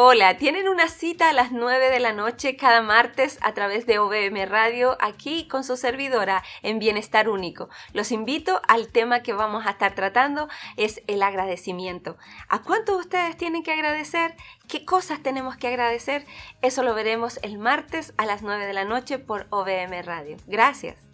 Hola, tienen una cita a las 9 de la noche cada martes a través de OBM Radio aquí con su servidora en Bienestar Único. Los invito al tema que vamos a estar tratando, es el agradecimiento. ¿A cuántos ustedes tienen que agradecer? ¿Qué cosas tenemos que agradecer? Eso lo veremos el martes a las 9 de la noche por OBM Radio. Gracias.